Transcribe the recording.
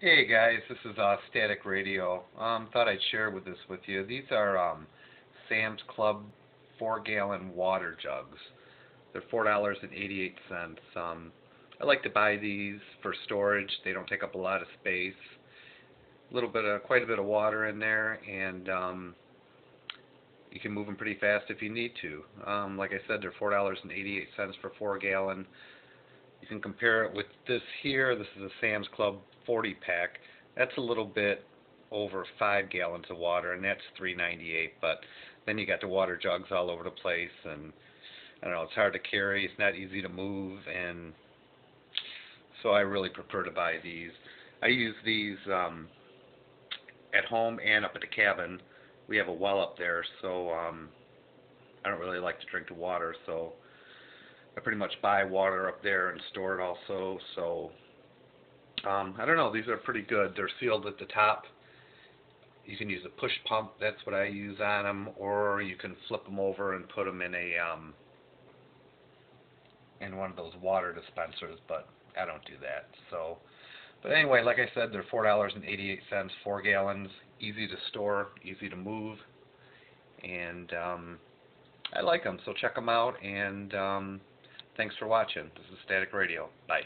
Hey guys, this is uh, Static Radio. Um, thought I'd share with this with you. These are um, Sam's Club four-gallon water jugs. They're four dollars and eighty-eight cents. Um, I like to buy these for storage. They don't take up a lot of space. A little bit of, quite a bit of water in there, and um, you can move them pretty fast if you need to. Um, like I said, they're four dollars and eighty-eight cents for four gallon. You can compare it with this here. This is a Sam's Club 40 pack. That's a little bit over five gallons of water, and that's 3.98. But then you got the water jugs all over the place, and I don't know. It's hard to carry. It's not easy to move, and so I really prefer to buy these. I use these um, at home and up at the cabin. We have a well up there, so um, I don't really like to drink the water, so I pretty much buy water up there and store it also. So um, I don't know. These are pretty good. They're sealed at the top. You can use a push pump. That's what I use on them, or you can flip them over and put them in a um, in one of those water dispensers. But I don't do that. So, but anyway, like I said, they're four dollars and eighty-eight cents, four gallons, easy to store, easy to move, and um, I like them. So check them out and. Um, Thanks for watching. This is Static Radio. Bye.